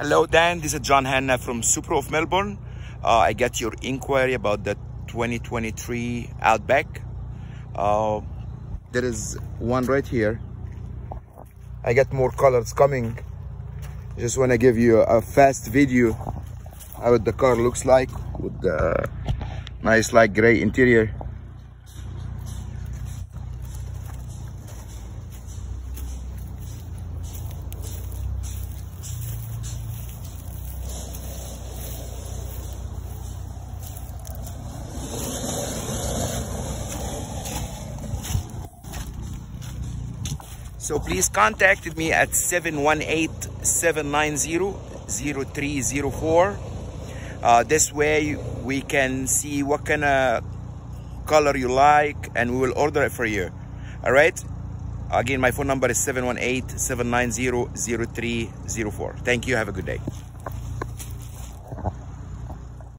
Hello, Dan. This is John Hanna from Subaru of Melbourne. Uh, I got your inquiry about the 2023 Outback. Uh, there is one right here. I got more colors coming. Just want to give you a fast video how the car looks like with the nice light gray interior. So please contact me at 718-790-0304. Uh, this way we can see what kind of color you like and we will order it for you. All right? Again, my phone number is 718-790-0304. Thank you. Have a good day.